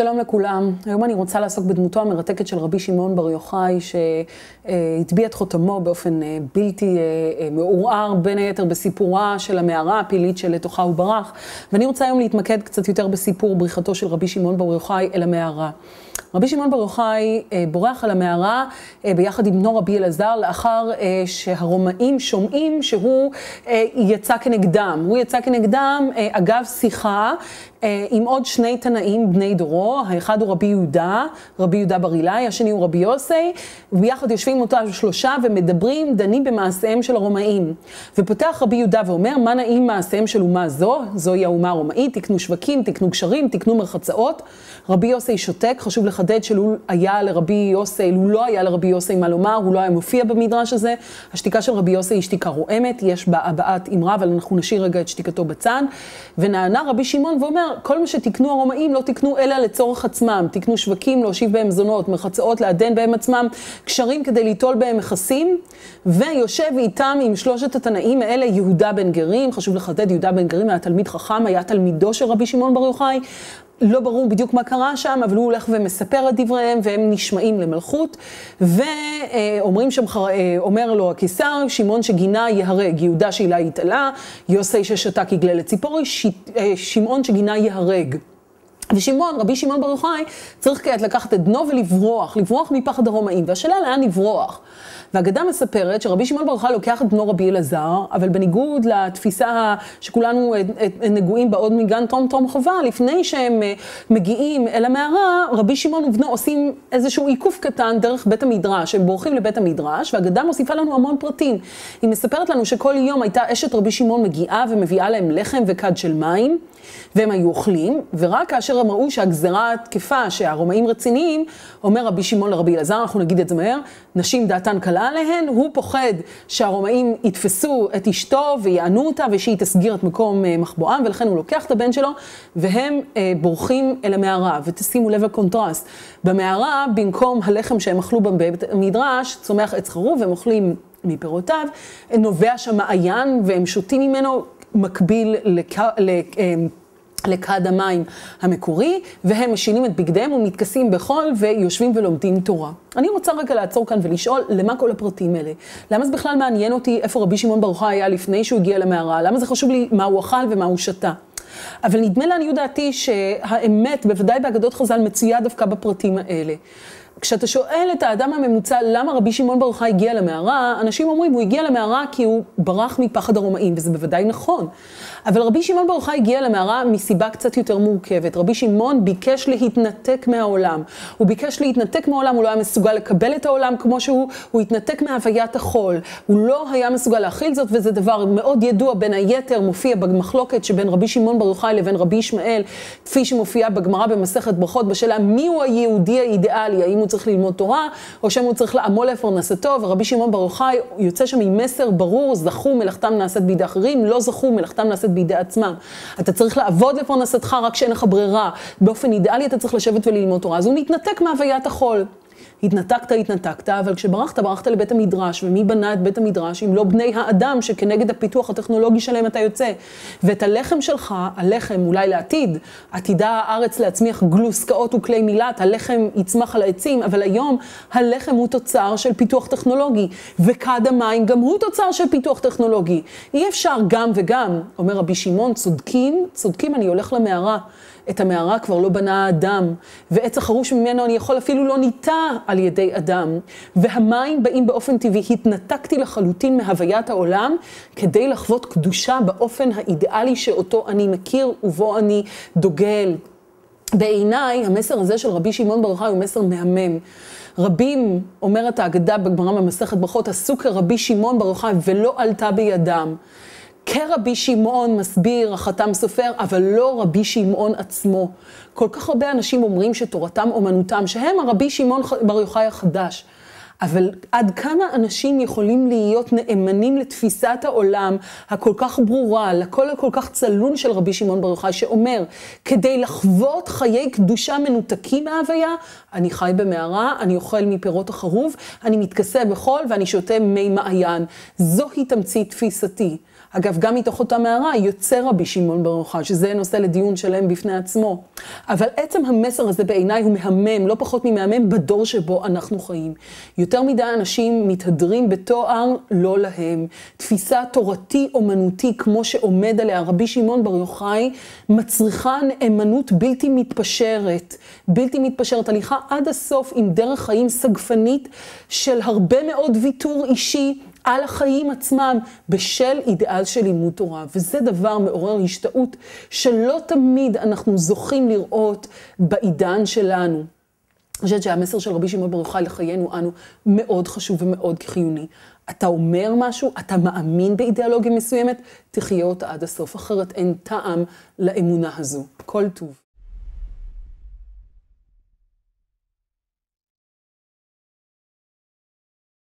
שלום לכולם. היום אני רוצה לעסוק בדמותו המרתקת של רבי שמעון בר יוחאי, שהטביע את חותמו באופן אה, בלתי אה, אה, מעורער, בין היתר בסיפורה של המערה הפעילית שלתוכה הוא ברח. ואני רוצה היום להתמקד קצת יותר בסיפור בריחתו של רבי שמעון בר יוחאי אל המערה. רבי שמעון בר יוחאי בורח על המערה ביחד עם בנו רבי אלעזר, לאחר שהרומאים שומעים שהוא יצא כנגדם. הוא יצא כנגדם אגב שיחה עם עוד שני תנאים בני דורו, האחד הוא רבי יהודה, רבי יהודה בר אילאי, השני הוא רבי יוסי, וביחד יושבים אותם שלושה ומדברים, דנים במעשיהם של הרומאים. ופותח רבי יהודה ואומר, מה נעים מעשיהם של אומה זו? זוהי האומה הרומאית, תקנו שווקים, תקנו גשרים, תקנו מרחצאות. רבי יוסי שותק, חשוב לחדד שלו היה לרבי יוסי, לו לא היה לרבי יוסי מה לומר, הוא לא היה מופיע במדרש הזה. השתיקה של רבי יוסי היא שתיקה רועמת, יש בה הבעת אמרה, אבל אנחנו נשאיר רגע את שתיקתו בצד. ונענה רבי שמעון ואומר, כל מה שתיקנו הרומאים לא תיקנו אלא לצורך עצמם. תיקנו שווקים להושיב בהם זונות, מחצאות לעדן בהם עצמם, קשרים כדי ליטול בהם מכסים, ויושב איתם עם שלושת התנאים האלה יהודה בן גרים, חשוב לחדד, יהודה בן גרים היה תלמיד חכם, היה תלמידו של רבי שמעון בר יוחאי. לא ברור בדיוק מה קרה שם, אבל הוא הולך ומספר את דבריהם, והם נשמעים למלכות. ואומרים שם, אה, אומר לו הקיסר, שמעון שגינה יהרג, יהודה שאילה יתעלה, יוסי ששתק יגלה לציפורי, אה, שמעון שגינה יהרג. ושמעון, רבי שמעון בר יוחאי, צריך כעת לקחת את בנו ולברוח, לברוח מפחד הרומאים. והשאלה לאן לברוח. והאגדה מספרת שרבי שמעון בר יוחאי לוקח את בנו רבי אלעזר, אבל בניגוד לתפיסה שכולנו נגועים בה עוד מגן תום תום חובה, לפני שהם אה, מגיעים אל המערה, רבי שמעון ובנו עושים איזשהו עיקוף קטן דרך בית המדרש. הם בורחים לבית המדרש, והאגדה מוסיפה לנו המון פרטים. היא מספרת לנו שכל יום הייתה אשת רבי שמעון מגיעה ומביאה להם לחם וכד של מים. והם היו אוכלים, ורק כאשר הם ראו שהגזרה תקפה, שהרומאים רציניים, אומר רבי שמעון לרבי אלעזר, אנחנו נגיד את זה מהר, נשים דעתן קלה עליהן, הוא פוחד שהרומאים יתפסו את אשתו ויענו אותה ושהיא תסגיר את מקום אה, מחבואם, ולכן הוא לוקח את הבן שלו, והם אה, בורחים אל המערה. ותשימו לב לקונטרסט, במערה, במקום הלחם שהם אכלו בבית המדרש, צומח עץ חרוב, והם אוכלים מפירותיו, נובע שם מעיין והם שותים ממנו מקביל לכ... אה, לכד המים המקורי, והם משינים את בגדיהם ומתכסים בחול ויושבים ולומדים תורה. אני רוצה רגע לעצור כאן ולשאול, למה כל הפרטים האלה? למה זה בכלל מעניין אותי איפה רבי שמעון ברוך היה לפני שהוא הגיע למערה? למה זה חשוב לי מה הוא אכל ומה הוא שתה? אבל נדמה לעניות דעתי שהאמת, בוודאי באגדות חז"ל, מצויה דווקא בפרטים האלה. כשאתה שואל את האדם הממוצע למה רבי שמעון בר יוחאי הגיע למערה, אנשים אומרים, הוא הגיע למערה כי הוא ברח מפחד הרומאים, וזה בוודאי נכון. אבל רבי שמעון בר יוחאי הגיע למערה מסיבה קצת יותר מורכבת. רבי שמעון ביקש להתנתק מהעולם. הוא ביקש להתנתק מהעולם, הוא לא היה מסוגל לקבל את העולם כמו שהוא, הוא התנתק מהוויית החול. הוא לא היה מסוגל להכיל זאת, וזה דבר מאוד ידוע, בין היתר מופיע במחלוקת שבין רבי שמעון בר יוחאי לבין רבי ישמעאל, כפי שמופיע בגמרא במסכת ברכות, בשאלה מיהו היהודי האידיאלי, האם הוא צריך ללמוד תורה, או שם הוא צריך לעמול לפרנסתו, ורבי שמעון בר יוחאי יוצא שם עם מסר ברור, זכו מלאכתם נעשית בידי אחרים, לא זכו מלאכתם נעשית בידי עצמם. אתה צריך לעבוד לפרנסתך רק כשאין לך ברירה. באופן אידיאלי אתה צריך לשבת וללמוד תורה. אז הוא מתנתק מהוויית החול. התנתקת, התנתקת, אבל כשברחת, ברחת לבית המדרש, ומי בנה את בית המדרש אם לא בני האדם שכנגד הפיתוח הטכנולוגי שלהם אתה יוצא. ואת הלחם שלך, הלחם אולי לעתיד, עתידה הארץ להצמיח גלוסקאות וכלי מילת, הלחם יצמח על העצים, אבל היום הלחם הוא תוצר של פיתוח טכנולוגי, וכד המים גם הוא תוצר של פיתוח טכנולוגי. אי אפשר גם וגם, אומר רבי שמעון, צודקים, צודקים, אני הולך למערה. את המערה כבר לא בנה האדם, ועץ החרוש ממנו אני יכול אפילו לא ניטע על ידי אדם. והמים באים באופן טבעי. התנתקתי לחלוטין מהוויית העולם כדי לחוות קדושה באופן האידיאלי שאותו אני מכיר ובו אני דוגל. בעיניי, המסר הזה של רבי שמעון בר הוא מסר מהמם. רבים, אומרת ההגדה בגמרא במסכת ברכות, עשו כרבי שמעון בר ולא עלתה בידם. כרבי שמעון מסביר החתם סופר, אבל לא רבי שמעון עצמו. כל כך הרבה אנשים אומרים שתורתם אומנותם, שהם הרבי שמעון בר יוחאי החדש. אבל עד כמה אנשים יכולים להיות נאמנים לתפיסת העולם הכל כך ברורה, לקול הכל כך צלול של רבי שמעון בר יוחאי, שאומר, כדי לחוות חיי קדושה מנותקים מההוויה, אני חי במערה, אני אוכל מפירות החרוב, אני מתכסה בחול ואני שותה מי מעיין. זוהי תמצית תפיסתי. אגב, גם מתוך אותה מערה יוצא רבי שמעון בר יוחאי, שזה נושא לדיון שלם בפני עצמו. אבל עצם המסר הזה בעיניי הוא מהמם, לא פחות ממהמם, בדור שבו אנחנו חיים. יותר מדי אנשים מתהדרים בתואר לא להם. תפיסה תורתי-אומנותי, כמו שעומד עליה רבי שמעון בר יוחאי, מצריכה נאמנות בלתי מתפשרת. בלתי מתפשרת, הליכה עד הסוף עם דרך חיים סגפנית של הרבה מאוד ויתור אישי. על החיים עצמם בשל אידאל של לימוד תורה. וזה דבר מעורר השתאות שלא תמיד אנחנו זוכים לראות בעידן שלנו. אני חושבת שהמסר של רבי שמעון בר יוחאי לחיינו אנו מאוד חשוב ומאוד חיוני. אתה אומר משהו, אתה מאמין באידיאולוגיה מסוימת, תחיה אותה עד הסוף, אחרת אין טעם לאמונה הזו. כל טוב.